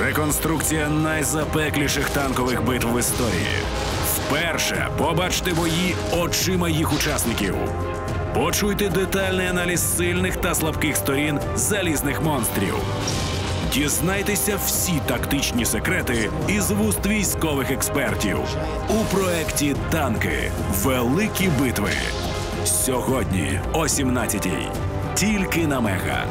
Реконструкція найзапекліших танкових битв в історії. Вперше побачте бої очима їх учасників. Почуйте детальний аналіз сильних та слабких сторін залізних монстрів. Дізнайтеся всі тактичні секрети із вуст військових експертів у проєкті Танки Великі битви. Сьогодні о 17-й. Тільки на мега.